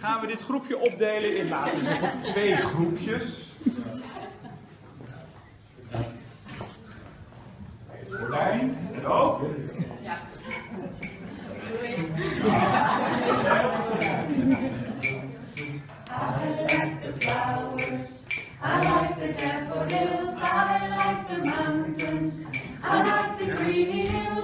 gaan we dit groepje opdelen in, laten we zeggen, twee groepjes. Gordijn, en ook. Ja. I like the flowers. I like the daffodils. I like the mountains. I like the green hills.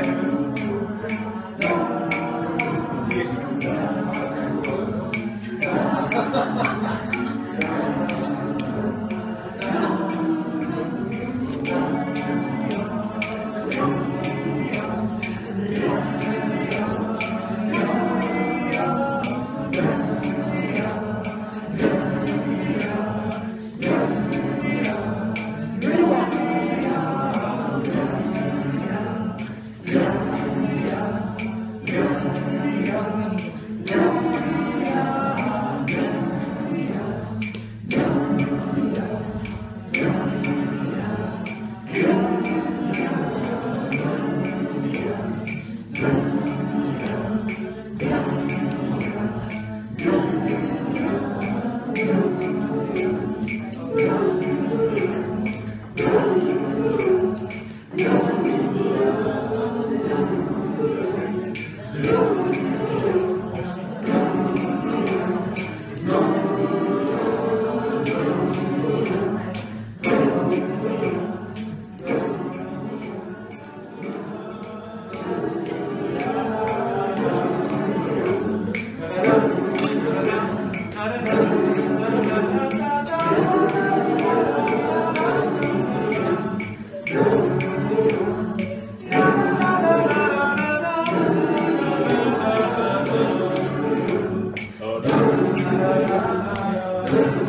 Thank you. Yeah.